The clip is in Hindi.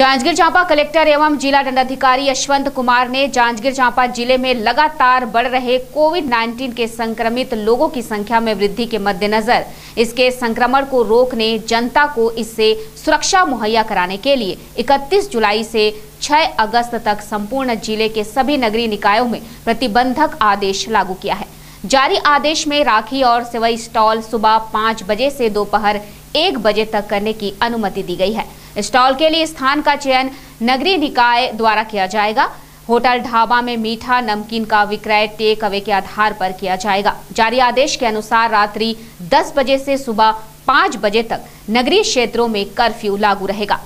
जांजगीर चांपा कलेक्टर एवं जिला दंडाधिकारी यशवंत कुमार ने जांजगीर चांपा ज़िले में लगातार बढ़ रहे कोविड 19 के संक्रमित लोगों की संख्या में वृद्धि के मद्देनजर इसके संक्रमण को रोकने, जनता को इससे सुरक्षा मुहैया कराने के लिए 31 जुलाई से 6 अगस्त तक संपूर्ण ज़िले के सभी नगरीय निकायों में प्रतिबंधक आदेश लागू किया है। जारी आदेश में राखी और सिवई स्टॉल सुबह पाँच बजे से दोपहर एक बजे तक करने की अनुमति दी गई है। स्टॉल के लिए स्थान का चयन नगरीय निकाय द्वारा किया जाएगा। होटल ढाबा में मीठा, नमकीन का विक्रय टेक अवे के आधार पर किया जाएगा। जारी आदेश के अनुसार रात्रि 10 बजे से सुबह 5 बजे तक नगरीय क्षेत्रों में कर्फ्यू लागू रहेगा।